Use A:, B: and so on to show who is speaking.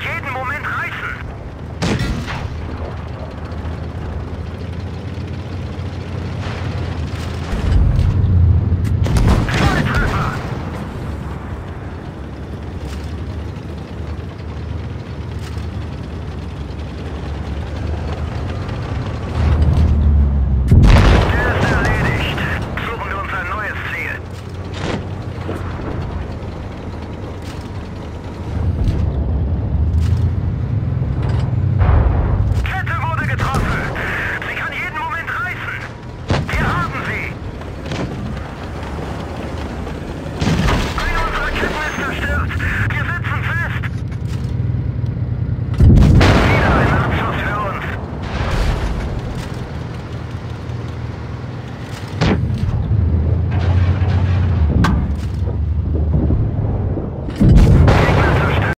A: jeden Moment.